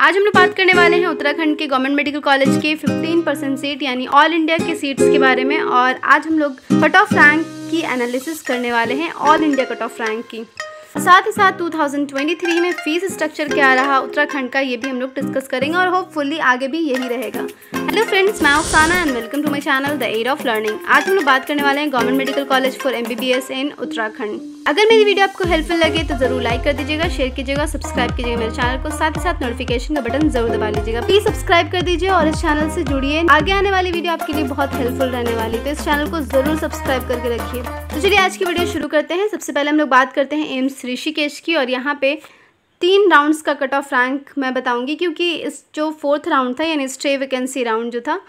आज हम लोग बात करने वाले हैं उत्तराखंड के गवर्नमेंट मेडिकल कॉलेज के 15 परसेंट सीट यानी ऑल इंडिया के सीट्स के बारे में, और आज हम लोग कट ऑफ़ रैंक की एनालिसिस करने वाले हैं all India cut off rank की। साथ ही साथ 2023 में फ़ीस स्ट्रक्चर क्या रहा, उत्तराखंड का, ये भी हम लोग डिस्कस करेंगे और होपफुली आगे भी यही रहेगा। हेलो फ्रेंड्स मैं Afsana and welcome to my channel the aid of learning आज हम लोग बात करने वाले हैं government medical college for MBBS in Uttarakhand. अगर मेरी वीडियो आपको हेल्पफुल लगे तो ज़रूर लाइक कर दीजिएगा शेयर कीजिएगा सब्सक्राइब कीजिएगा मेरे चैनल को। साथ ही साथ नोटिफिकेशन का बटन ज़रूर दबा लीजिएगा। प्लीज़ सब्सक्राइब कर दीजिए और इस चैनल से जुड़िए। आगे आने वाली वीडियो आपके लिए बहुत हेल्पफुल रहने वाली तो इस चैनल को ज़रूर सब्सक्राइब करके रखिए। चलिए, आज की वीडियो शुरू करते हैं। सबसे पहले हम लोग बात करते हैं एम्स ऋषिकेश की और यहाँ पे तीन राउंड्स का कट ऑफ़ रैंक मैं बताऊँगी क्योंकि इस जो फोर्थ राउंड था, यानी स्ट्रे वैकेंसी राउंड जो था,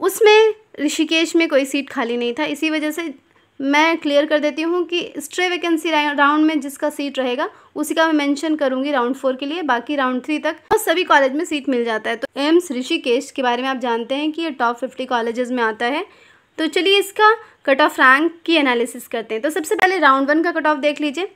उसमें ऋषिकेश में कोई सीट खाली नहीं था। इसी वजह से मैं क्लियर कर देती हूँ कि स्ट्रे वैकेंसी राउंड में जिसका सीट रहेगा, उसी का मैं मेंशन करूँगी राउंड फोर के लिए। बाकी राउंड थ्री तक और सभी कॉलेज में सीट मिल जाता है। तो एम्स ऋषिकेश के बारे में आप जानते हैं कि ये टॉप फिफ्टी कॉलेजेस में आता है। तो चलिए इसका कट ऑफ़ रैंक की एनालिसिस करते हैं। तो सबसे पहले राउंड वन का कट ऑफ़ देख लीजिए।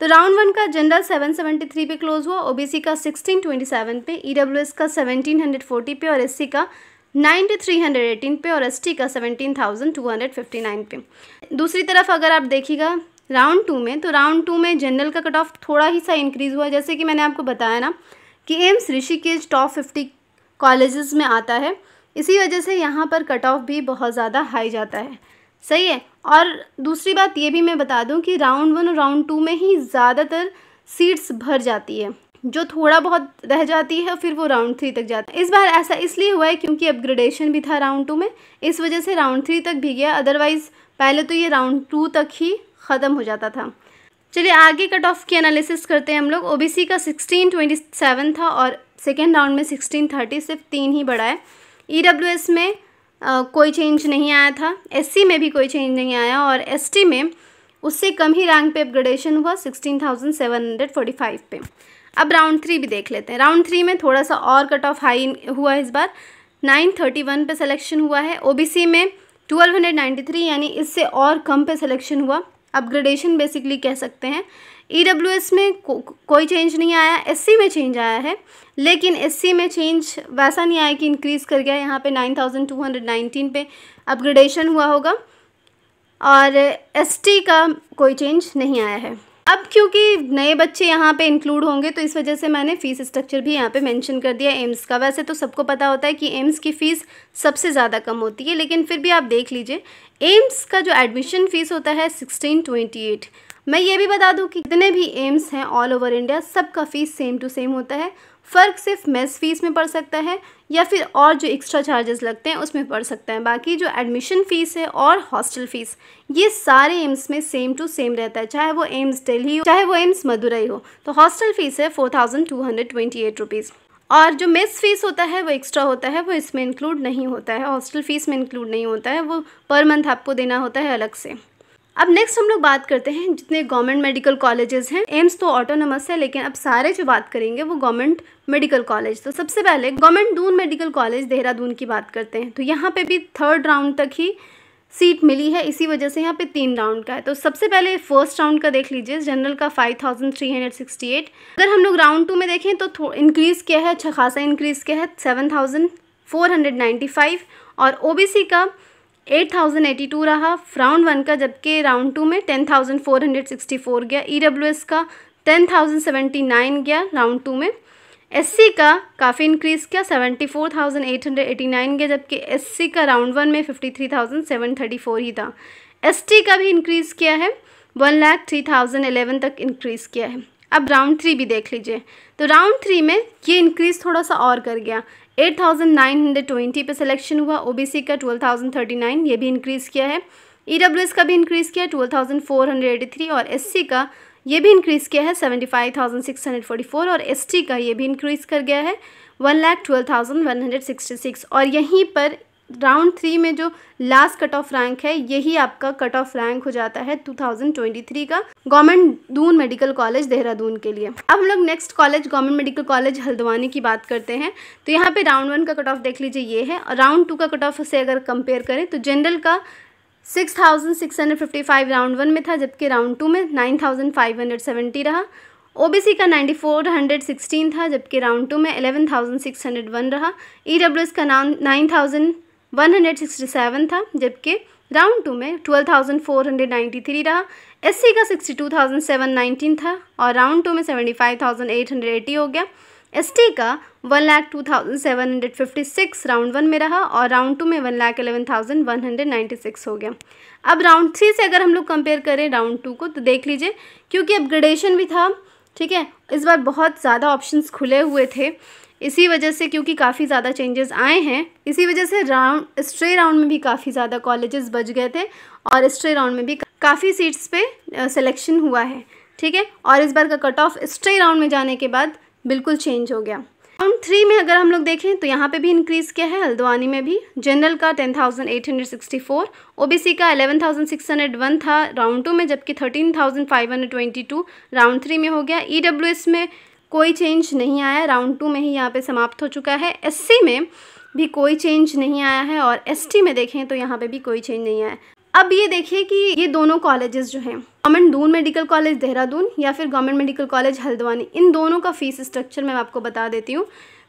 तो राउंड वन का जनरल सेवन सेवेंटी थ्री पे क्लोज हुआ ओबीसी का सिक्सटीन ट्वेंटी सेवन पे ईडब्ल्यूएस का सेवनटीन हंड्रेड फोर्टी पे और एससी का नाइन्टी थ्री हंड्रेड एटीन पे और एसटी का seventeen thousand two hundred fifty nine पे। दूसरी तरफ़ अगर आप देखिएगा राउंड टू में तो राउंड टू में जनरल का कट ऑफ़ थोड़ा ही सा इंक्रीज़ हुआ। जैसे कि मैंने आपको बताया ना कि AIIMS Rishikesh top fifty colleges में आता है। इसी वजह से यहाँ पर कट ऑफ़ भी बहुत ज़्यादा हाई जाता है। सही है। और दूसरी बात ये भी मैं बता दूँ कि राउंड वन और राउंड टू में ही ज़्यादातर सीट्स भर जाती है। जो थोड़ा बहुत रह जाती है, फिर वो राउंड थ्री तक जाता है। इस बार ऐसा इसलिए हुआ है क्योंकि अपग्रेडेशन भी था राउंड टू में। इस वजह से राउंड थ्री तक भी गया। अदरवाइज़ पहले तो ये राउंड टू तक ही ख़त्म हो जाता था। चलिए, आगे कट ऑफ़ की एनालिसिस करते हैं हम लोग। ओबीसी का सिक्सटीन ट्वेंटी सेवन था और सेकेंड राउंड में सिक्सटीन थर्टी सिर्फ़ तीन ही बढ़ा है। ई e में कोई चेंज नहीं आया था। एससी में भी कोई चेंज नहीं आया और एसटी में उससे कम ही रैंक पे अपग्रेडेशन हुआ sixteen thousand seven hundred forty five पे। अब राउंड थ्री भी देख लेते हैं। राउंड थ्री में थोड़ा सा और कट ऑफ़ हाई हुआ इस बार। नाइन थर्टी वन पे सिलेक्शन हुआ है। ओबीसी में ट्वेल्व हंड्रेड नाइन्टी थ्री यानी इससे और कम पे सिलेक्शन हुआ। अपग्रेडेशन बेसिकली कह सकते हैं। ई e में को, कोई चेंज नहीं आया एससी में चेंज आया है लेकिन एससी में चेंज वैसा नहीं आया कि इंक्रीज़ कर गया यहाँ पे nine thousand two hundred nineteen पे अपग्रेडेशन हुआ होगा और एसटी का कोई चेंज नहीं आया है। अब क्योंकि नए बच्चे यहाँ पे इंक्लूड होंगे तो इस वजह से मैंने फ़ीस स्ट्रक्चर भी यहाँ पे मेंशन कर दिया एम्स का। वैसे तो सबको पता होता है कि एम्स की फ़ीस सबसे ज़्यादा कम होती है लेकिन फिर भी आप देख लीजिए एम्स का जो एडमिशन फ़ीस होता है सिक्सटीन ट्वेंटी एट मैं ये भी बता दूँ कि जितने भी एम्स हैं ऑल ओवर इंडिया सबका फ़ीस सेम टू सेम होता है। फ़र्क सिर्फ़ मेस फ़ीस में पड़ सकता है या फिर और जो एक्स्ट्रा चार्जेस लगते हैं उसमें पड़ सकता है। बाकी जो एडमिशन फ़ीस है और हॉस्टल फ़ीस ये सारे एम्स में सेम टू सेम रहता है। चाहे वो एम्स दिल्ली हो, चाहे वो एम्स मदुरई हो तो हॉस्टल फ़ीस है four thousand two hundred twenty eight rupees और जो मेस फ़ीस होता है, वो एक्स्ट्रा होता है, वो इसमें इंक्लूड नहीं होता है। हॉस्टल फ़ीस में इंक्लूड नहीं होता है, वो पर मंथ आपको देना होता है अलग से। अब नेक्स्ट हम लोग बात करते हैं, जितने गवर्नमेंट मेडिकल कॉलेजेस हैं। एम्स तो ऑटोनमस है, लेकिन अब सारे जो बात करेंगे, वो गवर्नमेंट मेडिकल कॉलेज तो सबसे पहले government Doon medical college Dehradun की बात करते हैं। तो यहाँ पे भी थर्ड राउंड तक ही सीट मिली है, इसी वजह से यहाँ पे तीन राउंड का है। तो सबसे पहले फ़र्स्ट राउंड का देख लीजिए जनरल का five thousand three hundred sixty eight अगर हम लोग राउंड टू में देखें तो इंक्रीज़ किया है अच्छा खासा इंक्रीज़ किया है seven thousand four hundred ninety five और ओबीसी का एट थाउज़ेंड एटी टू रहा। राउंड वन का जबकि राउंड टू में ten thousand four hundred sixty four गया। ई डब्ल्यू एस का टेन थाउज़ेंड सेवेंटी नाइन गया राउंड टू में। एस सी का काफ़ी इंक्रीज़ किया seventy four thousand eight hundred eighty nine गया, जबकि एस सी का राउंड वन में fifty three thousand seven thirty four ही था। एस टी का भी इंक्रीज़ किया है one lakh three thousand eleven तक इंक्रीज़ किया है। अब राउंड थ्री भी देख लीजिए। तो राउंड थ्री में ये इंक्रीज़ थोड़ा सा और कर गया। Eight thousand nine hundred twenty पे सिलेक्शन हुआ ओबीसी का ट्वेल्व थाउज़ेंड थर्टी नाइन, ये भी इंक्रीज़ किया है। ई e का भी इंक्रीज़ किया, twelve thousand four hundred eighty three और एससी का ये भी इंक्रीज़ किया है, seventy five thousand six hundred forty four और एसटी का ये भी इंक्रीज़ कर गया है, one lakh twelve thousand one hundred sixty six. और यहीं पर राउंड थ्री में जो लास्ट कट ऑफ़ रैंक है, यही आपका कट ऑफ़ रैंक हो जाता है 2023 का government Doon medical college Dehradun के लिए। अब हम लोग next college, government medical college Haldwani की बात करते हैं। तो यहाँ पे राउंड वन का कट ऑफ़ देख लीजिए, ये है। और राउंड टू का कट ऑफ़ से अगर कंपेयर करें तो जनरल का six thousand six hundred fifty five round one में था, जबकि राउंड टू में nine thousand five hundred seventy रहा। ओबीसी का 9416 था, जबकि राउंड टू में 11601 रहा। ईडब्ल्यूएस का nine thousand one hundred sixty seven था, जबकि राउंड टू में twelve thousand four hundred ninety three रहा। एस सी का sixty two thousand seven nineteen था और राउंड टू में seventy five thousand eight hundred eighty हो गया। एस टी का one lakh two thousand seven hundred fifty six round one में रहा और राउंड टू में one lakh eleven thousand one hundred ninety six हो गया। अब राउंड थ्री से अगर हम लोग कंपेयर करें राउंड टू को तो देख लीजिए, क्योंकि अपग्रेडेशन भी था, ठीक है, इस बार बहुत ज़्यादा ऑप्शंस खुले हुए थे। इसी वजह से क्योंकि काफ़ी ज़्यादा चेंजेस आए हैं, इसी वजह से राउंड स्ट्रे राउंड में भी काफ़ी ज़्यादा कॉलेजेस बच गए थे और स्ट्रे राउंड में भी काफ़ी सीट्स पे सिलेक्शन हुआ है, ठीक है? और इस बार का कट ऑफ़ स्ट्रे राउंड में जाने के बाद बिल्कुल चेंज हो गया। राउंड थ्री में अगर हम लोग देखें तो यहाँ पे भी इंक्रीज़ किया है, हल्द्वानी में भी। जनरल का ten thousand eight hundred sixty four O B C का eleven thousand six hundred one था राउंड टू में, जबकि thirteen thousand five hundred twenty two round three में हो गया। ई डब्ल्यू एस में कोई चेंज नहीं आया राउंड टू में ही यहाँ पे समाप्त हो चुका है। एससी में भी कोई चेंज नहीं आया है और एसटी में देखें तो यहाँ पे भी कोई चेंज नहीं आया। अब ये देखिए कि ये दोनों कॉलेजेस जो हैं government Doon medical college Dehradun या फिर गवर्नमेंट मेडिकल कॉलेज हल्द्वानी इन दोनों का फ़ीस स्ट्रक्चर मैं आपको बता देती हूँ।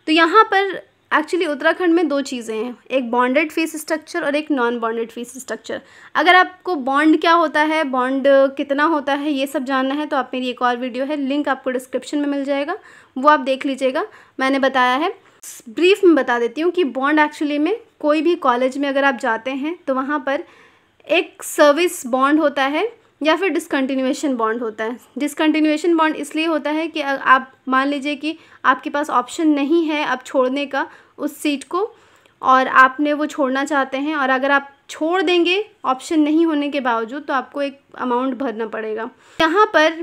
तो यहाँ पर एक्चुअली उत्तराखंड में दो चीज़ें हैं। एक बॉन्डेड फ़ीस स्ट्रक्चर और एक नॉन बॉन्डेड फ़ीस स्ट्रक्चर अगर आपको बॉन्ड क्या होता है बॉन्ड कितना होता है, ये सब जानना है तो आप मेरी एक और वीडियो है। लिंक आपको डिस्क्रिप्शन में मिल जाएगा। वो आप देख लीजिएगा। मैंने बताया है। ब्रीफ में बता देती हूँ कि बॉन्ड एक्चुअली में कोई भी कॉलेज में अगर आप जाते हैं तो वहाँ पर एक सर्विस बॉन्ड होता है। या फिर डिसकंटिन्यूएशन बॉन्ड होता है। डिसकंटिन्यूएशन बॉन्ड इसलिए होता है कि आप मान लीजिए कि आपके पास ऑप्शन नहीं है अब छोड़ने का उस सीट को और आपने वो छोड़ना चाहते हैं और अगर आप छोड़ देंगे ऑप्शन नहीं होने के बावजूद तो आपको एक अमाउंट भरना पड़ेगा। यहाँ पर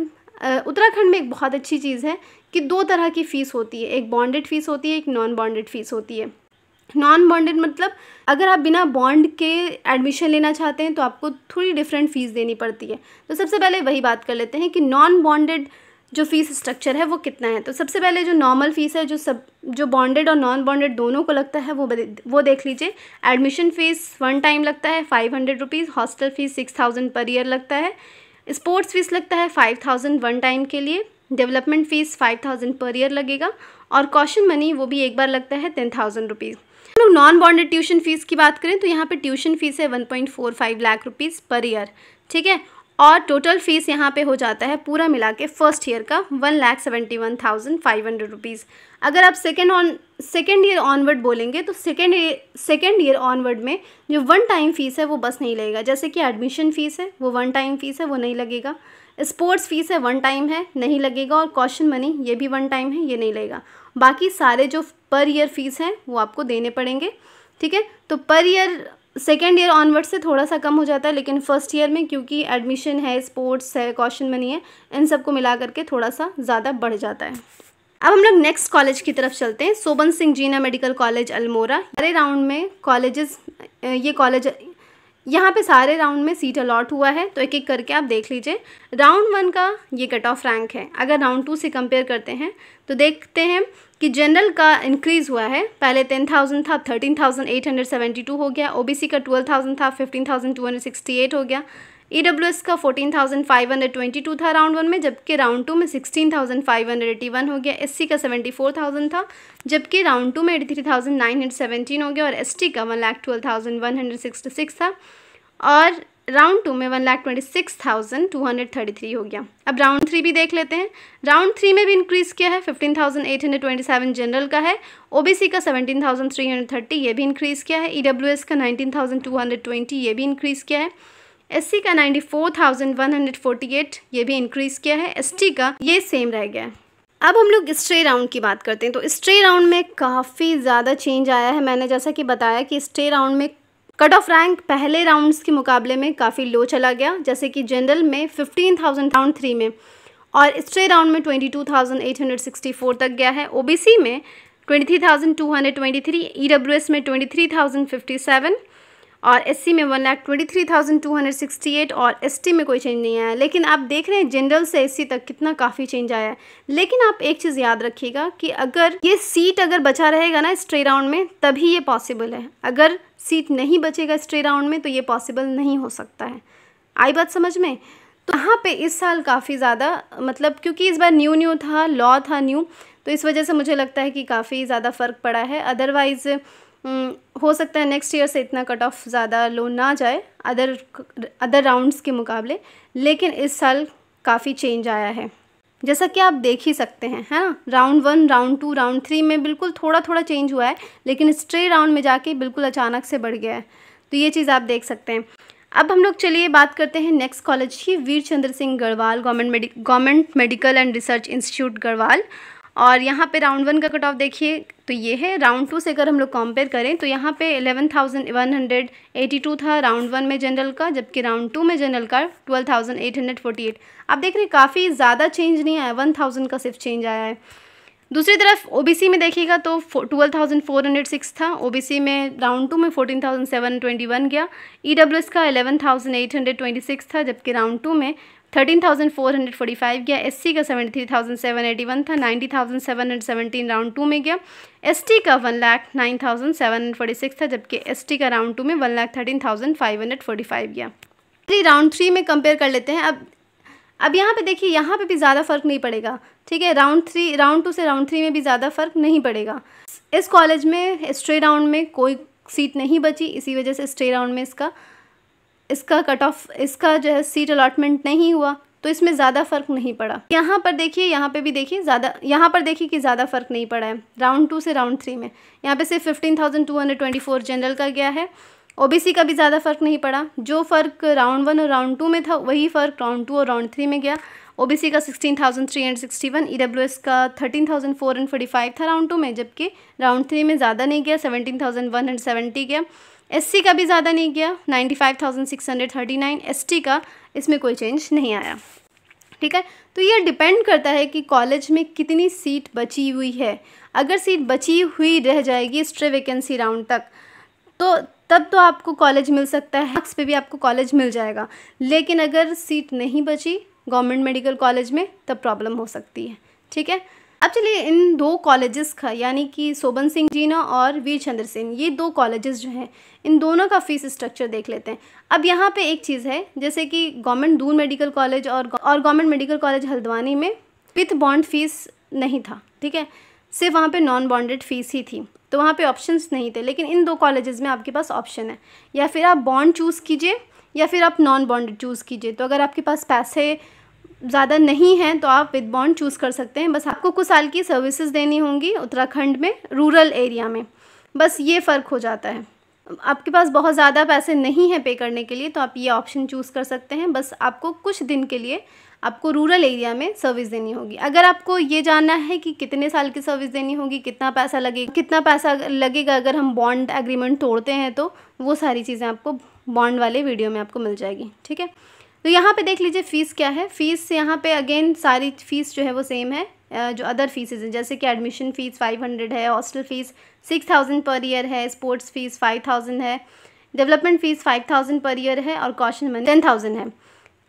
उत्तराखंड में एक बहुत अच्छी चीज़ है कि दो तरह की फ़ीस होती है। एक बॉन्डेड फ़ीस होती है, एक नॉन बॉन्डेड फ़ीस होती है। नॉन बॉन्डेड मतलब अगर आप बिना बॉन्ड के एडमिशन लेना चाहते हैं तो आपको थोड़ी डिफरेंट फ़ीस देनी पड़ती है। तो सबसे पहले वही बात कर लेते हैं कि नॉन बॉन्डेड जो फ़ीस स्ट्रक्चर है, वो कितना है? तो सबसे पहले जो नॉर्मल फ़ीस है, जो सब, जो बॉन्डेड और नॉन बॉन्डेड दोनों को लगता है, वो वो देख लीजिए। एडमिशन फ़ीस वन टाइम लगता है five hundred rupees hostel fees six thousand per year लगता है। स्पोर्ट्स फ़ीस लगता है फाइव थाउज़ेंड वन टाइम के लिए development fees five thousand per year लगेगा। और कॉशन मनी वो भी एक बार लगता है टेन थाउज़ेंड रुपीज़ लोग नॉन बॉन्डेड ट्यूशन फ़ीस की बात करें तो यहाँ पे ट्यूशन फ़ीस है one point four five lakh rupees per year ठीक है? और टोटल फ़ीस यहाँ पे हो जाता है पूरा मिला के फ़र्स्ट ईयर का one lakh seventy one thousand five hundred rupees अगर आप second on second year onward बोलेंगे तो सेकेंड सेकेंड ईयर ऑनवर्ड में जो वन टाइम फ़ीस है वो बस नहीं लगेगा। जैसे कि एडमिशन फ़ीस है, वो वन टाइम फ़ीस है, वो नहीं लगेगा। स्पोर्ट्स फ़ीस है वन टाइम है, नहीं लगेगा। और कॉशन मनी ये भी वन टाइम है, ये नहीं लगेगा। बाकी सारे जो पर ईयर फ़ीस हैं, वो आपको देने पड़ेंगे, ठीक है? तो per year second year onward से थोड़ा सा कम हो जाता है, लेकिन फ़र्स्ट ईयर में क्योंकि एडमिशन है स्पोर्ट्स है कॉशन मनी है, इन सबको मिला करके थोड़ा सा ज़्यादा बढ़ जाता है। अब हम लोग नेक्स्ट कॉलेज की तरफ़ चलते हैं। सोबन सिंह जीना मेडिकल कॉलेज अल्मोरा सारे राउंड में कॉलेजेस ये कॉलेज यहाँ पे सारे राउंड में सीट अलॉट हुआ है तो एक एक करके आप देख लीजिए। राउंड वन का ये कट ऑफ़ रैंक है। अगर राउंड टू से कंपेयर करते हैं तो देखते हैं कि जनरल का इंक्रीज़ हुआ है। पहले टेन थाउज़ेंड था thirteen thousand eight hundred seventy two हो गया। ओबीसी का ट्वेल्व थाउज़ेंड था fifteen thousand two hundred sixty eight हो गया। ई डब्ल्यू एस का fourteen thousand five hundred twenty two था राउंड वन में, जबकि राउंड टू में sixteen thousand five hundred eighty one हो गया। एस सी का सेवेंटी फोर थाउज़ेंड था, जबकि राउंड टू में eighty three thousand nine hundred seventeen हो गया और एस टी का one lakh twelve thousand one hundred sixty six था। और राउंड टू में one lakh twenty six thousand two hundred thirty three हो गया। अब राउंड थ्री भी देख लेते हैं। राउंड थ्री में भी इंक्रीज़ किया है fifteen thousand eight hundred twenty seven general का है। ओबीसी का seventeen thousand three hundred thirty ये भी इंक्रीज़ किया है। ईडब्ल्यूएस का nineteen thousand two hundred twenty ये भी इंक्रीज़ किया है। एससी का 94,148 ये भी इंक्रीज़ किया है। एसटी का ये सेम रह गया है। अब हम लोग स्ट्रे राउंड की बात करते हैं। तो स्ट्रे राउंड में काफ़ी ज़्यादा चेंज आया है। मैंने जैसा कि बताया कि स्ट्रे राउंड में कट ऑफ़ रैंक पहले राउंड्स के मुकाबले में काफ़ी लो चला गया। जैसे कि जनरल में 15,000 राउंड थ्री में और स्ट्रे राउंड में 22,864 तक गया है। ओबीसी में 23,223 ईडब्ल्यूएस में 23,057 और एससी में one lakh twenty three thousand two hundred sixty eight और एसटी में कोई चेंज नहीं आया। लेकिन आप देख रहे हैं जनरल से एससी तक कितना काफ़ी चेंज आया है। लेकिन आप एक चीज़ याद रखिएगा कि अगर ये सीट अगर बचा रहेगा ना स्ट्रे राउंड में, तभी ये पॉसिबल है। अगर सीट नहीं बचेगा स्ट्रे राउंड में तो ये पॉसिबल नहीं हो सकता है। आई बात समझ में? तो यहाँ पे इस साल काफ़ी ज़्यादा मतलब क्योंकि इस बार न्यू न्यू था लॉ था न्यू तो इस वजह से मुझे लगता है कि काफ़ी ज़्यादा फ़र्क पड़ा है। अदरवाइज़ हो सकता है नेक्स्ट ईयर से इतना कट ऑफ़ ज़्यादा लो ना जाए अदर अदर राउंड्स के मुकाबले, लेकिन इस साल काफ़ी चेंज आया है। जैसा कि आप देख ही सकते हैं, है ना? Round one round two round three में बिल्कुल थोड़ा थोड़ा चेंज हुआ है, लेकिन स्ट्रे राउंड में जाके बिल्कुल अचानक से बढ़ गया है। तो ये चीज़ आप देख सकते हैं। अब हम लोग चलिए बात करते हैं नेक्स्ट कॉलेज की Veer Chandra Singh Garhwal government medi government medical and research institute Garhwal. और यहाँ पे राउंड वन का कट ऑफ़ देखिए तो ये है। राउंड टू से अगर हम लोग कंपेयर करें तो यहाँ पे eleven thousand one hundred eighty two था राउंड वन में जनरल का, जबकि राउंड टू में जनरल का twelve thousand eight hundred forty eight आप देख रहे हैं, काफ़ी ज़्यादा चेंज नहीं आया वन थाउज़ेंड का सिर्फ़ चेंज आया है। दूसरी तरफ़ ओबीसी में देखिएगा तो twelve thousand four hundred six था। ओबीसी में राउंड टू में fourteen thousand seven twenty one गया। ईडब्ल्यूएस का eleven thousand eight hundred twenty six था, जबकि राउंड टू में thirteen thousand four hundred forty five गया एससी का seventy three thousand seven eighty one था ninety thousand seven hundred seventeen round two में गया। एसटी का one lakh nine thousand seven hundred forty six था, जबकि ST का राउंड टू में one lakh thirteen thousand five hundred forty five गया। Three round three में कंपेयर कर लेते हैं। अब अब यहाँ पे देखिए, यहाँ पे भी ज़्यादा फ़र्क नहीं पड़ेगा, ठीक है? राउंड थ्री राउंड टू से राउंड थ्री में भी ज़्यादा फ़र्क नहीं पड़ेगा। इस कॉलेज में स्ट्रे राउंड में कोई सीट नहीं बची, इसी वजह से स्ट्रे राउंड में इसका इसका कट ऑफ़ इसका जो है सीट अलाटमेंट नहीं हुआ तो इसमें ज़्यादा फ़र्क नहीं पड़ा। यहाँ पर देखिए, यहाँ पे भी देखिए, ज़्यादा, यहाँ पर देखिए कि ज़्यादा फ़र्क नहीं पड़ा है। राउंड टू से राउंड थ्री में। यहाँ पे सिर्फ़ fifteen thousand two hundred twenty four general का गया है। ओबीसी का भी ज़्यादा फ़र्क नहीं पड़ा। जो फ़र्क राउंड वन और राउंड टू में था, वही फ़र्क राउंड टू और राउंड थ्री में गया। ओबीसी का sixteen thousand three hundred sixty one E S का thirteen thousand four hundred forty five था राउंड टू में, जबकि राउंड थ्री में ज़्यादा नहीं गया seventeen thousand one hundred seventy गया। एस सी का भी ज़्यादा नहीं गया एस टी का इसमें कोई चेंज नहीं आया। ठीक है? तो ये डिपेंड करता है कि कॉलेज में कितनी सीट बची हुई है। अगर सीट बची हुई रह जाएगी स्ट्रे वैकेंसी राउंड तक तो तब तो आपको कॉलेज मिल सकता है। मार्क्स पे भी आपको कॉलेज मिल जाएगा। लेकिन अगर सीट नहीं बची गवर्नमेंट मेडिकल कॉलेज में, तब प्रॉब्लम हो सकती है। ठीक है? अब चलिए इन दो कॉलेजेस का, यानी कि सोबन सिंह जीना और वीर चंद्र सिंह ये दो कॉलेजेस जो हैं, इन दोनों का फ़ीस स्ट्रक्चर देख लेते हैं। अब यहाँ पे एक चीज़ है, जैसे कि गवर्नमेंट दूर मेडिकल कॉलेज और और गवर्नमेंट मेडिकल कॉलेज हल्द्वानी में विथ बॉन्ड फ़ीस नहीं था, ठीक है? सिर्फ़ वहाँ पे नॉन बॉन्डेड फ़ीस ही थी तो वहाँ पे ऑप्शंस नहीं थे, लेकिन इन दो कॉलेजेस में आपके पास ऑप्शन है। या फिर आप बॉन्ड चूज़ कीजिए, या फिर आप नॉन बॉन्डेड चूज़ कीजिए तो अगर आपके पास पैसे ज़्यादा नहीं है तो आप विद बॉन्ड चूज़ कर सकते हैं। बस आपको कुछ साल की सर्विसेज़ देनी होंगी उत्तराखंड में, रूरल एरिया में। बस ये फ़र्क हो जाता है। आपके पास बहुत ज़्यादा पैसे नहीं हैं पे करने के लिए तो आप ये ऑप्शन चूज़ कर सकते हैं। बस आपको कुछ दिन के लिए आपको रूरल एरिया में सर्विस देनी होगी। अगर आपको ये जानना है कि कितने साल की सर्विस देनी होगी, कितना पैसा लगेगा, कितना पैसा लगेगा अगर हम बॉन्ड एग्रीमेंट तोड़ते हैं तो वो सारी चीज़ें आपको बॉन्ड वाले वीडियो में आपको मिल जाएगी। ठीक है? तो यहाँ पे देख लीजिए फ़ीस क्या है? फ़ीस यहाँ पे अगेन सारी फ़ीस जो है वो सेम है। जो अदर फीसेज हैं, जैसे कि एडमिशन फ़ीस फाइव हंड्रेड है hostel fees six thousand per year है स्पोर्ट्स फ़ीस फाइव थाउज़ेंड है development fees five thousand per year है और कॉशन मनी टेन थाउज़ेंड है।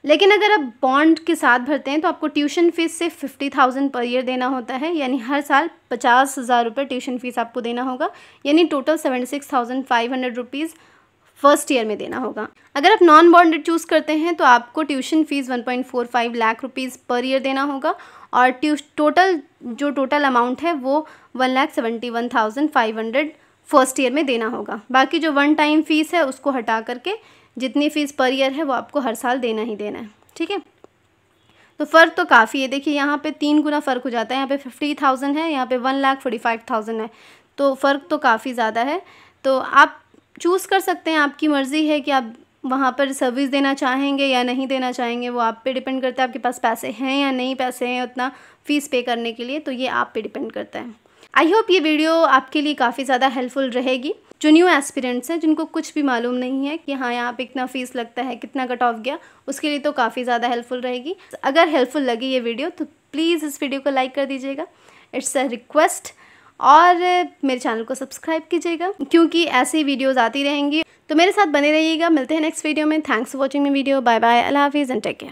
लेकिन अगर आप बॉन्ड के साथ भरते हैं तो आपको ट्यूशन फ़ीस से फिफ्टी थाउज़ेंड पर ईयर देना होता है। यानी हर साल पचास हज़ार रुपये ट्यूशन फ़ीस आपको देना होगा। यानी total seventy six thousand five hundred rupees first year में देना होगा। अगर आप नॉन बॉन्डेड चूज़ करते हैं तो आपको tuition fees 1.45 lakh rupees per year देना होगा और टोटल जो टोटल अमाउंट है, वो one lakh seventy one thousand five hundred first year में देना होगा। बाकी जो वन टाइम फ़ीस है, उसको हटा करके जितनी फ़ीस पर ईयर है, वो आपको हर साल देना ही देना है। ठीक है? तो फ़र्क तो काफ़ी है। देखिए, यहाँ पे तीन गुना फ़र्क हो जाता है। यहाँ पे फिफ्टी थाउज़ेंड है, यहाँ पे one lakh forty five thousand है। तो फ़र्क तो काफ़ी ज़्यादा है। तो आप चूज़ कर सकते हैं, आपकी मर्ज़ी है कि आप वहाँ पर सर्विस देना चाहेंगे या नहीं देना चाहेंगे, वो आप पे डिपेंड करता है, आपके पास पैसे हैं या नहीं पैसे हैं उतना फ़ीस पे करने के लिए तो ये आप पे डिपेंड करता है। आई होप ये वीडियो आपके लिए काफ़ी ज़्यादा हेल्पफुल रहेगी। जो न्यू एस्पिरेंट्स हैं, जिनको कुछ भी मालूम नहीं है कि हाँ यहाँ पे इतना फ़ीस लगता है, कितना कट ऑफ़ गया, उसके लिए तो काफ़ी ज़्यादा हेल्पफुल रहेगी। अगर हेल्पफुल लगी ये वीडियो तो प्लीज़ इस वीडियो को लाइक कर दीजिएगा। इट्स अ रिक्वेस्ट और मेरे चैनल को सब्सक्राइब कीजिएगा, क्योंकि ऐसी वीडियोज़ आती रहेंगी। तो मेरे साथ बने रहिएगा। मिलते हैं नेक्स्ट वीडियो में। Thanks for watching me video bye bye अल्लाह हाफिज़। And take care